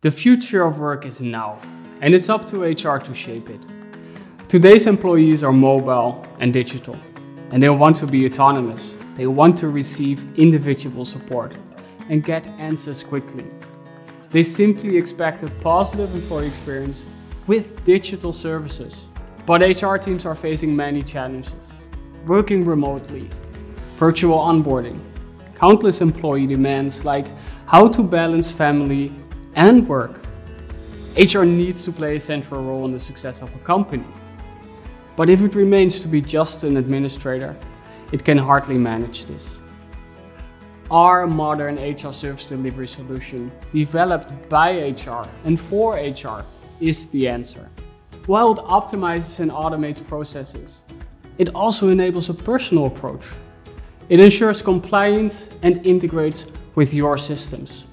The future of work is now, and it's up to HR to shape it. Today's employees are mobile and digital, and they want to be autonomous. They want to receive individual support and get answers quickly. They simply expect a positive employee experience with digital services. But HR teams are facing many challenges. Working remotely, virtual onboarding, countless employee demands like how to balance family and work. HR needs to play a central role in the success of a company. But if it remains to be just an administrator, it can hardly manage this. Our modern HR service delivery solution, developed by HR and for HR, is the answer. While it optimizes and automates processes, it also enables a personal approach. It ensures compliance and integrates with your systems.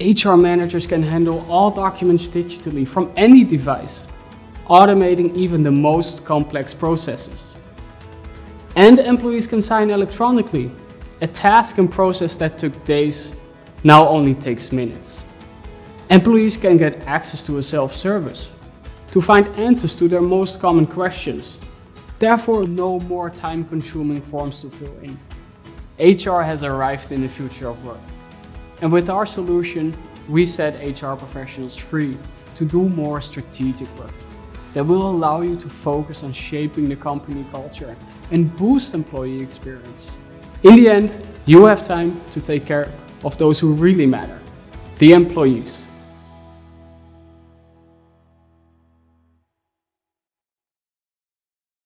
HR managers can handle all documents digitally from any device, automating even the most complex processes. And employees can sign electronically, a task and process that took days now only takes minutes. Employees can get access to a self-service to find answers to their most common questions. Therefore, no more time-consuming forms to fill in. HR has arrived in the future of work. And with our solution, we set HR professionals free to do more strategic work that will allow you to focus on shaping the company culture and boost employee experience. In the end, you have time to take care of those who really matter, the employees.